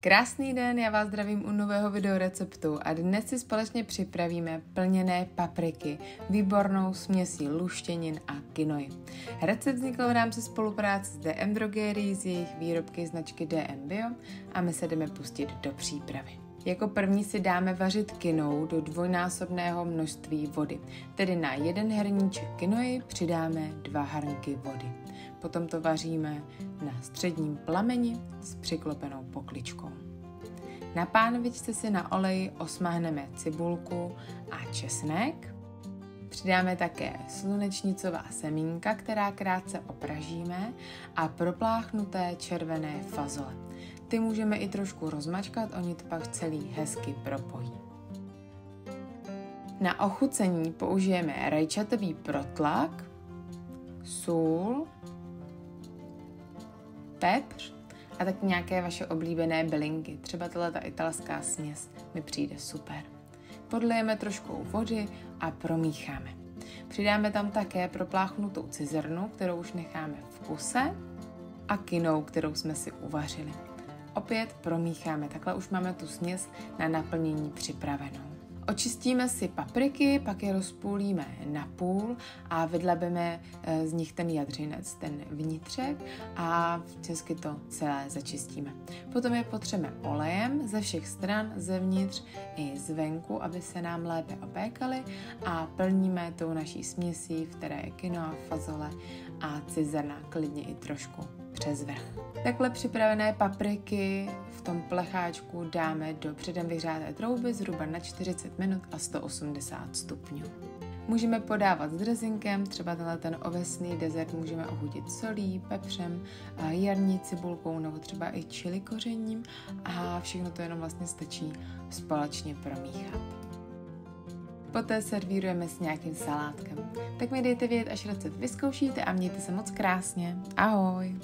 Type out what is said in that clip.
Krásný den, já vás zdravím u nového videoreceptu a dnes si společně připravíme plněné papriky, výbornou směsí luštěnin a kinoj. Recept vznikl v rámci spolupráce s DM Drogerii z jejich výrobky značky DM Bio a my se jdeme pustit do přípravy. Jako první si dáme vařit kinou do dvojnásobného množství vody, tedy na jeden hrníček kinoji přidáme dva hrnky vody. Potom to vaříme na středním plameni s přiklopenou pokličkou. Na pánvičce si na oleji osmahneme cibulku a česnek. Přidáme také slunečnicová semínka, která krátce opražíme a propláchnuté červené fazole. Ty můžeme i trošku rozmačkat, oni to pak celý hezky propojí. Na ochucení použijeme rajčatový protlak, sůl, pepř a tak nějaké vaše oblíbené bylinky. Třeba tato ta italská směs mi přijde super. Podlijeme trošku vody a promícháme. Přidáme tam také propláchnutou cizrnu, kterou už necháme v kuse a kinou, kterou jsme si uvařili. Opět promícháme, takhle už máme tu směs na naplnění připravenou. Očistíme si papriky, pak je rozpůlíme na půl a vydlebeme eh, z nich ten jadřinec, ten vnitřek a česky to celé začistíme. Potom je potřeme olejem ze všech stran, zevnitř i zvenku, aby se nám lépe opékaly a plníme tou naší směsí, v které je quinoa, fazole a cizrna, klidně i trošku přes vrch. Takhle připravené papriky v tom plecháčku dáme do předem vyhřáté trouby zhruba na 40 minut a 180 stupňů. Můžeme podávat s drezinkem, třeba tenhle ten ovesný dezert můžeme ochutit solí, pepřem, jarní cibulkou nebo třeba i čili kořením a všechno to jenom vlastně stačí společně promíchat. Poté servírujeme s nějakým salátkem. Tak mi dejte vědět, až recept vyzkoušíte a mějte se moc krásně. Ahoj!